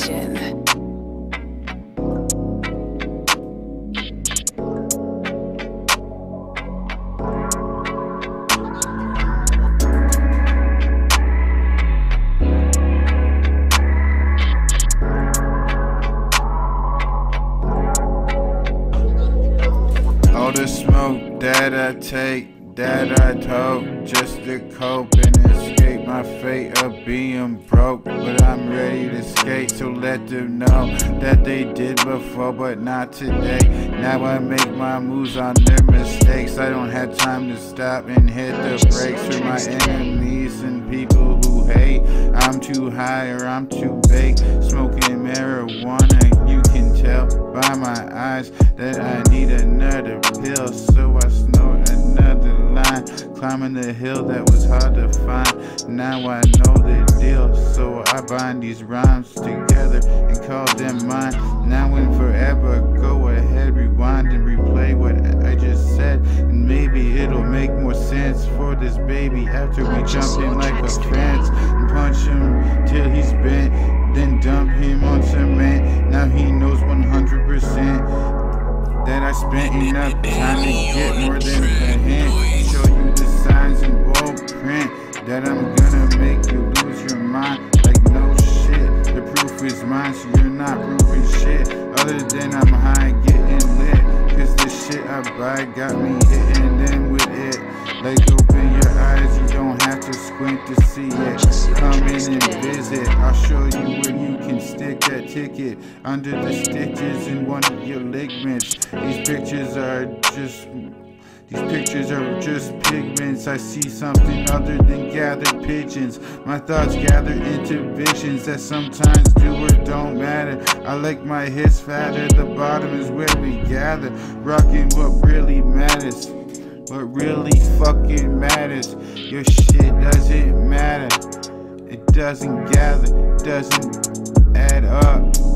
All the smoke that I take, that I tote, just to cope and escape my fate of being broke. But I'm ready to skate, so let them know that they did before, but not today. Now I make my moves on their mistakes. I don't have time to stop and hit the brakes for my enemies and people who hate. I'm too high or I'm too big, smoking marijuana. You can tell by my eyes that I need another pill, so I line. Climbing the hill that was hard to find. Now I know the deal, so I bind these rhymes together and call them mine. Now and forever, go ahead, rewind and replay what I just said, and maybe it'll make more sense for this baby after we jump in like a fence and punch him till he's bent, then dump him on cement. Now he knows 100% that I spent enough time to get more than a hint. The signs in bold print that I'm gonna make you lose your mind. Like no shit, the proof is mine, so you're not proving shit. Other than I'm high getting lit. Cause the shit I buy got me hitting them with Come in and visit. I'll show you where you can stick that ticket under the stitches in one of your ligaments. These pictures are just. These pictures are just pigments. I see something other than gathered pigeons. My thoughts gather into visions that sometimes do or don't matter. I like my hits fatter. The bottom is where we gather. Rocking what really matters. What really fucking matters. Your shit doesn't doesn't gather. Doesn't add up.